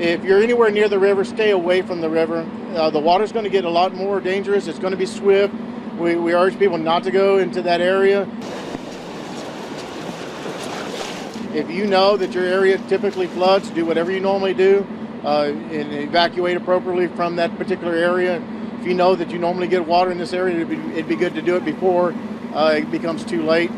If you're anywhere near the river, stay away from the river. Uh, the water's going to get a lot more dangerous. It's going to be swift. We, we urge people not to go into that area. If you know that your area typically floods, do whatever you normally do uh, and evacuate appropriately from that particular area. If you know that you normally get water in this area, it'd be, it'd be good to do it before uh, it becomes too late.